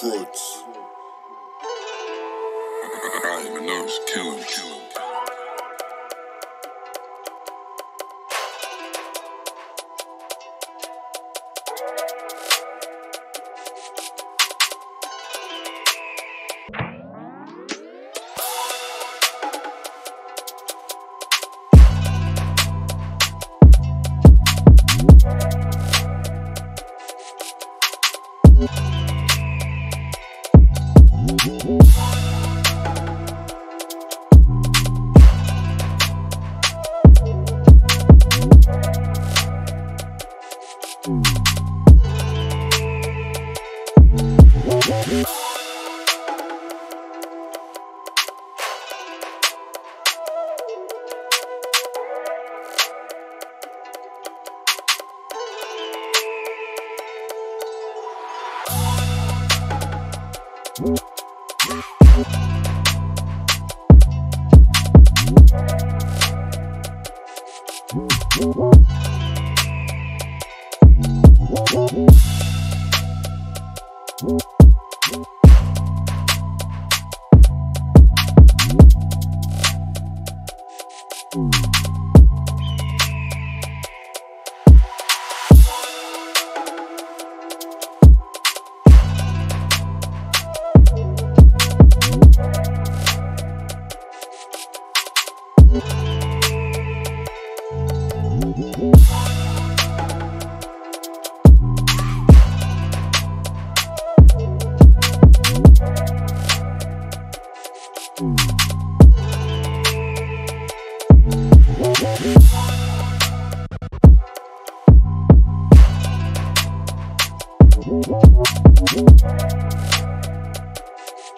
Croods. I even know it's killing, killing.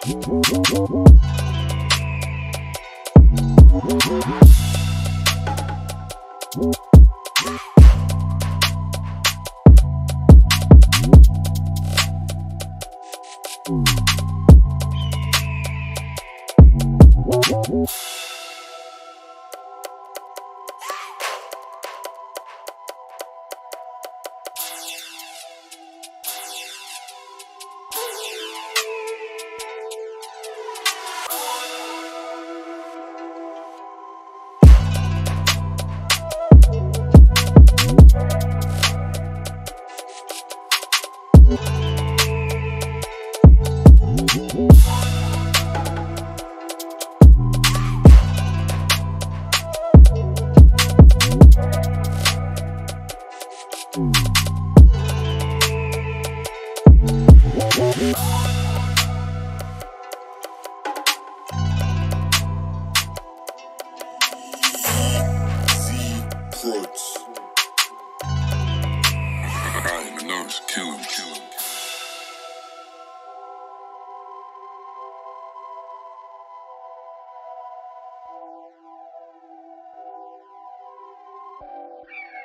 Z Yeah.